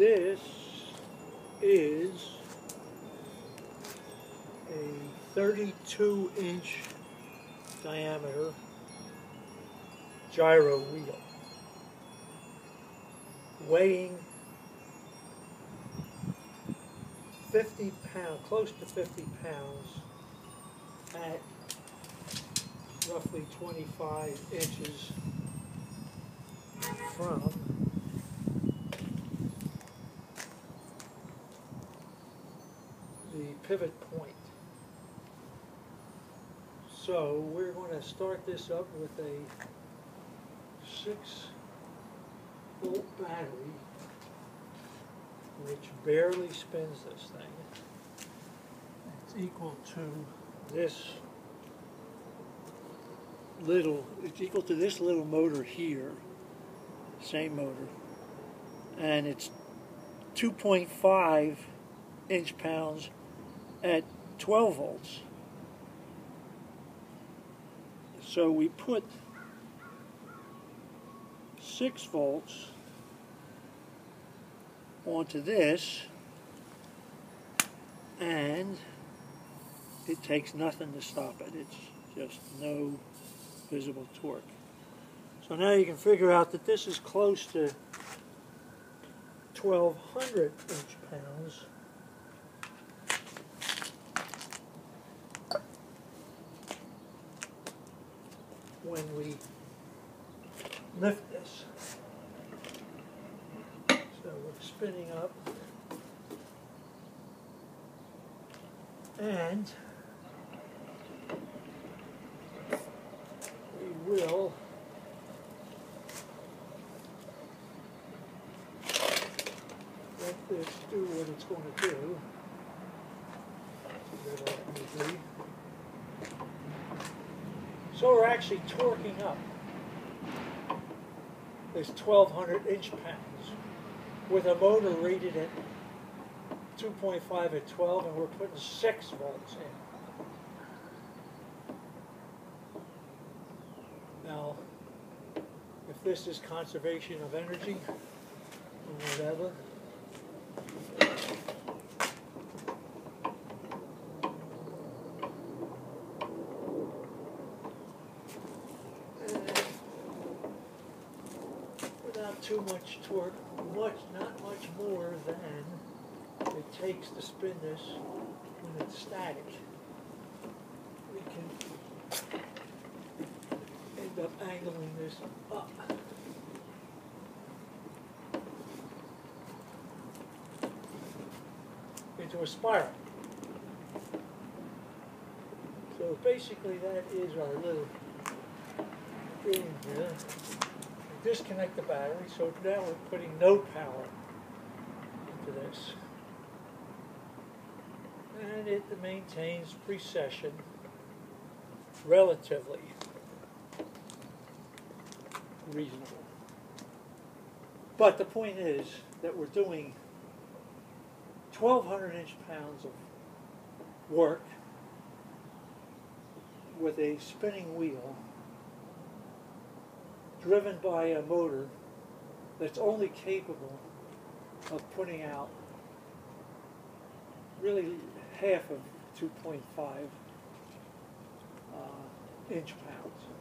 This is a 32 inch diameter gyro wheel weighing 50 pounds, close to 50 pounds at roughly 25 inches from the pivot point. So we're going to start this up with a 6 volt battery which barely spins this thing. It's equal to this little, it's equal to this little motor here, same motor, and it's 2.5 inch pounds at 12 volts. So we put 6 volts onto this and it takes nothing to stop it. It's just no visible torque. So now you can figure out that this is close to 1200 inch pounds. When we lift this. So we're spinning up. And we will let this do what it's going to do. So we're actually torquing up this 1200 inch pounds with a motor rated at 2.5 at 12 and we're putting 6 volts in. Now, if this is conservation of energy or whatever, too much torque, much, not much more than it takes to spin this when it's static. We can end up angling this up. into a spiral. So basically that is our little thing here. Disconnect the battery, so now we're putting no power into this. And it maintains precession relatively reasonable. But the point is that we're doing 1,200 inch pounds of work with a spinning wheel driven by a motor that's only capable of putting out really half of 2.5 uh, inch pounds.